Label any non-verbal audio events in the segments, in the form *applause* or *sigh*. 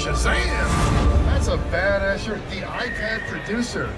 Shazam! That's a badass shirt. The iPad producer.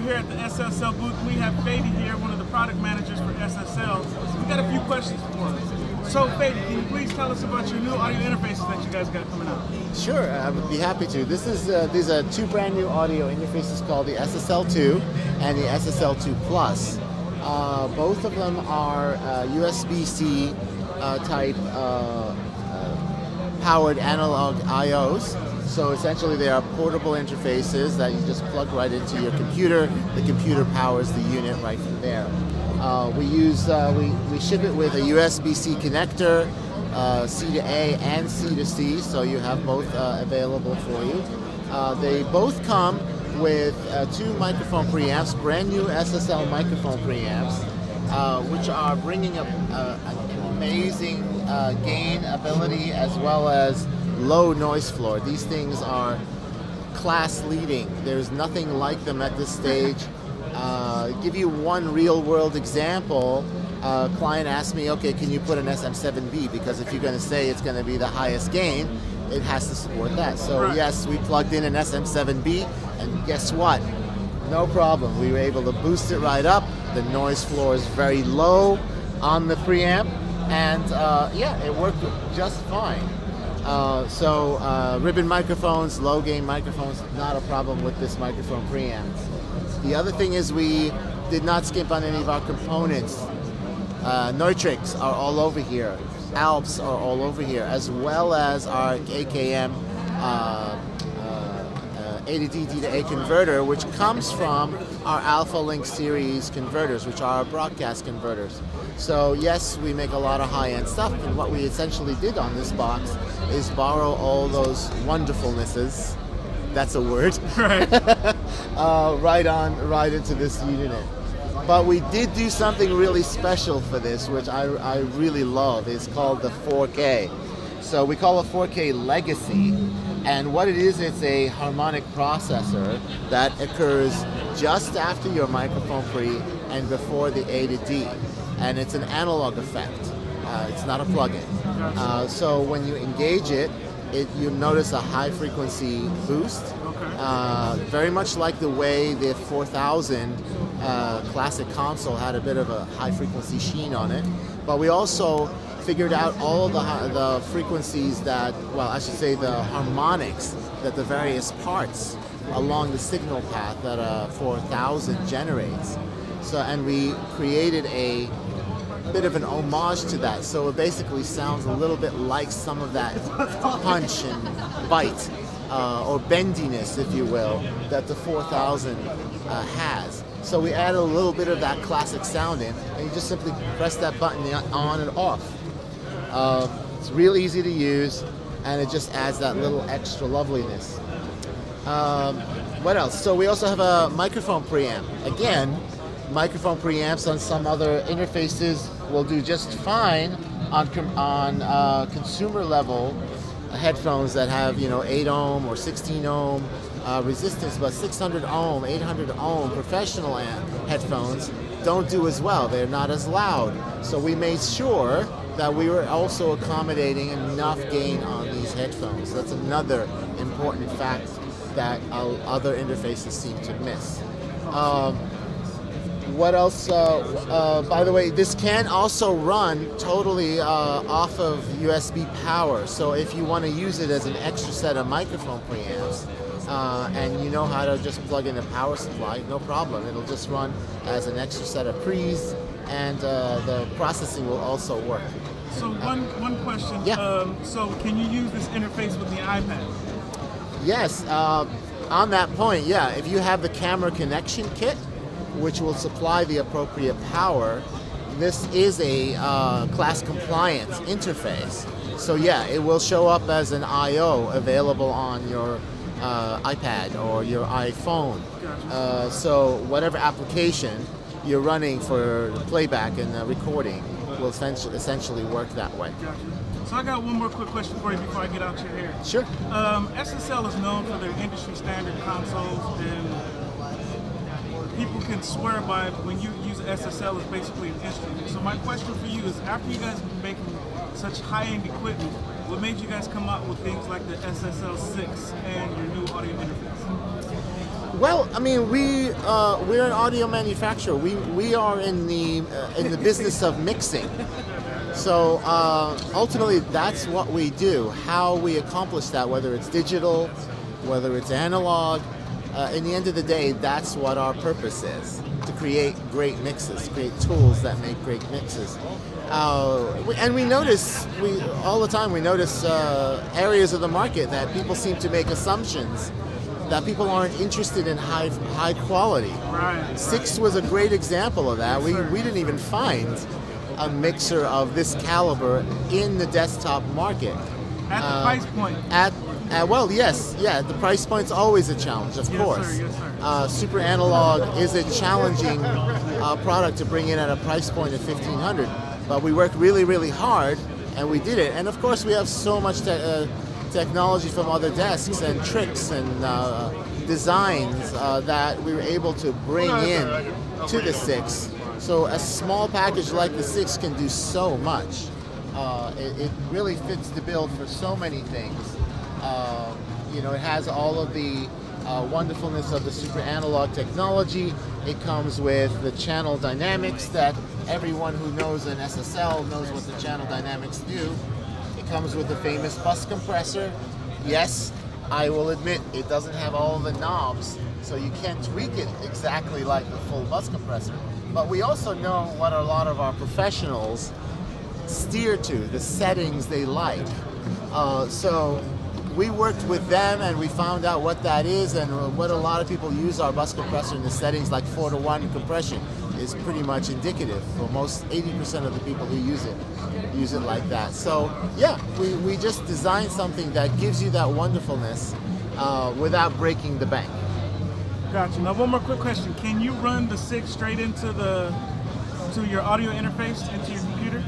Here at the SSL booth. We have Fady here, one of the product managers for SSL. We got a few questions for him. So, Fady, can you please tell us about your new audio interfaces that you guys got coming out? Sure, I would be happy to. This is uh, these are two brand new audio interfaces called the SSL2 and the SSL2 Plus. Uh, both of them are uh, USB-C uh, type uh, uh, powered analog IOs. So essentially, they are portable interfaces that you just plug right into your computer. The computer powers the unit right from there. Uh, we use uh, we, we ship it with a USB-C connector, uh, C to A and C to C, so you have both uh, available for you. Uh, they both come with uh, two microphone preamps, brand new SSL microphone preamps, which are bringing up uh, an amazing gain ability as well as low noise floor. These things are class leading. There's nothing like them at this stage. *laughs* Uh, give you one real world example. A client asked me, okay, can you put an SM7B? Because if you're going to say it's going to be the highest gain, it has to support that. So Right. yes, we plugged in an SM7B, and guess what? No problem. We were able to boost it right up. The noise floor is very low on the preamp, and uh, yeah, it worked just fine. Uh, so uh, ribbon microphones, low gain microphones, not a problem with this microphone preamp. The other thing is we did not skimp on any of our components. Uh, are all over here. Alps are all over here, as well as our AKM uh, A to D, D to A converter, which comes from our Alpha Link series converters, which are our broadcast converters. So yes, we make a lot of high-end stuff, and what we essentially did on this box is borrow all those wonderfulnesses. That's a word. *laughs* Right. *laughs* uh, right on, right into this unit. But we did do something really special for this, which I, I really love. It's called the 4K. So we call it 4K Legacy. And what it is, it's a harmonic processor that occurs just after your microphone pre and before the A to D. And it's an analog effect. Uh, it's not a plug-in. Uh, so when you engage it, it you notice a high frequency boost. Uh, very much like the way the 4000 uh, classic console had a bit of a high frequency sheen on it. But we also figured out all the, the frequencies that, well, I should say the harmonics that the various parts along the signal path that a 4000 generates. So, and we created a bit of an homage to that. So it basically sounds a little bit like some of that *laughs* punch and bite uh, or bendiness, if you will, that the 4000 uh, has. So we added a little bit of that classic sound in, and you just simply press that button on and off. Um, it's real easy to use, and it just adds that little extra loveliness. Um, what else? So we also have a microphone preamp. Again, microphone preamps on some other interfaces will do just fine on on uh, consumer level headphones that have you know 8 ohm or 16 ohm uh, resistance, but 600 ohm, 800 ohm professional headphones don't do as well. They're not as loud. So we made sure that we were also accommodating enough gain on these headphones. That's another important fact that uh, other interfaces seem to miss. Um, what else? Uh, uh, by the way, this can also run totally uh, off of USB power. So if you want to use it as an extra set of microphone preamps, uh, and you know how to just plug in a power supply, no problem. It'll just run as an extra set of pre's, and uh, the processing will also work. So one one question. Yeah. Um, so can you use this interface with the iPad? Yes, uh, on that point, yeah, if you have the camera connection kit, which will supply the appropriate power, this is a uh, class compliance interface. So yeah, it will show up as an I/O available on your uh, iPad or your iPhone. Uh, so whatever application you're running for playback and uh, recording will essentially, essentially work that way. Gotcha. So I got one more quick question for you before I get out your hair. Sure. Um, SSL is known for their industry standard consoles, and people can swear by it. when you use SSL is basically an instrument. So my question for you is, after you guys been making such high-end equipment, what made you guys come up with things like the SSL 6 and your new audio interface? Well, I mean, we uh, we're an audio manufacturer. We we are in the uh, in the business of mixing. So uh, ultimately, that's what we do. How we accomplish that, whether it's digital, whether it's analog, uh, in the end of the day, that's what our purpose is: to create great mixes, create tools that make great mixes. Uh, and we notice, we all the time, we notice uh, areas of the market that people seem to make assumptions that people aren't interested in high high quality. Right. Six was a great example of that. We, we didn't even find a mixer of this caliber in the desktop market. At the Uh, price point. At, at well, yes, yeah. The price point's always a challenge, of Yes, sir, course. yes, sir. Uh, Super analog is a challenging uh, product to bring in at a price point of fifteen hundred, but we worked really, really hard, and we did it. And of course, we have so much to uh, technology from other desks and tricks and uh, designs uh, that we were able to bring in to the six. So a small package like the six can do so much. Uh, it, it really fits the bill for so many things. Uh, you know, it has all of the uh, wonderfulness of the super analog technology. It comes with the channel dynamics that everyone who knows an SSL knows what the channel dynamics do. Comes with the famous bus compressor. Yes, I will admit it doesn't have all the knobs, so you can't tweak it exactly like the full bus compressor. But we also know what a lot of our professionals steer to, the settings they like. Uh, so we worked with them and we found out what that is and what a lot of people use our bus compressor in the settings like 4 to 1 compression is pretty much indicative for most 80% of the people who use it use it like that so yeah we, we just designed something that gives you that wonderfulness uh, without breaking the bank Gotcha. Now one more quick question: Can you run the six straight into the to your audio interface into your computer?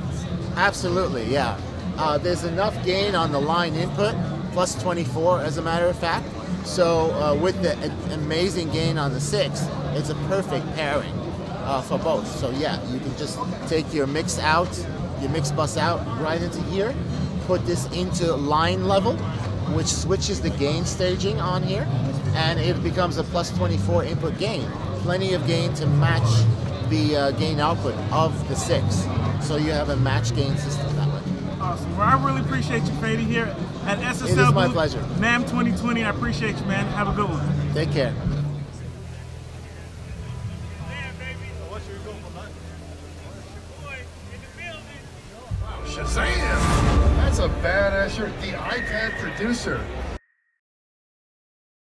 Absolutely, yeah. Uh, there's enough gain on the line input, plus 24 as a matter of fact. So uh, with the amazing gain on the six, it's a perfect pairing uh, for both. So yeah, you can just take your mix out, your mix bus out right into here, put this into line level, which switches the gain staging on here, and it becomes a plus 24 input gain. Plenty of gain to match the uh, gain output of the six. So you have a match gain system that way. Awesome. Well, I really appreciate you, Fady, here at SSL. It is my pleasure. NAMM 2020. I appreciate you, man. Have a good one. Take care. Badass shirt. The iPad producer.